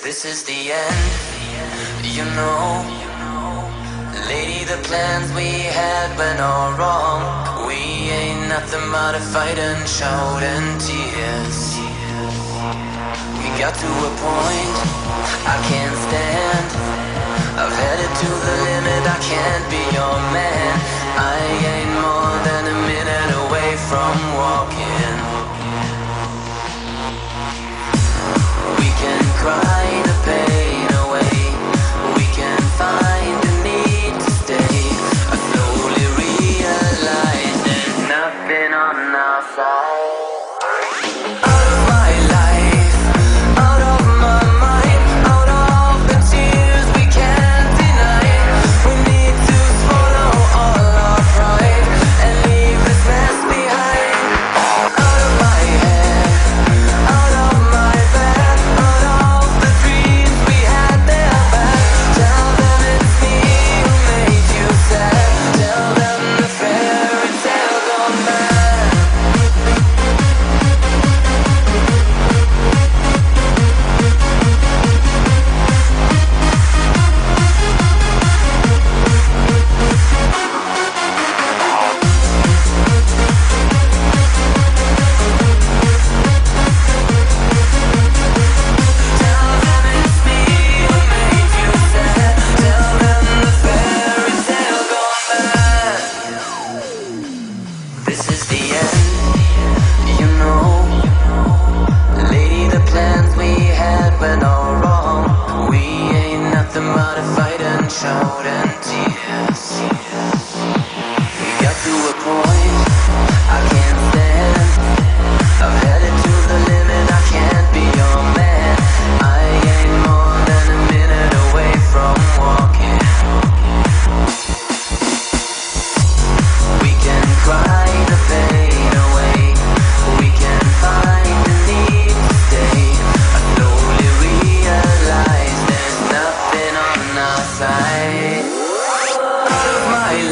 This is the end, you know. Lady, the plans we had went all wrong. We ain't nothing but a fight and shout and tears. We got to a point I can't stand. I've headed to the limit, I can't be your man. I ain't more than a minute away from walking. Cry. them out and fight and shout and tease.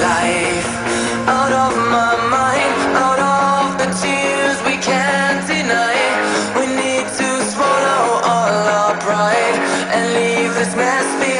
life. Out of my mind, out of the tears we can't deny. We need to swallow all our pride And leave this mess behind.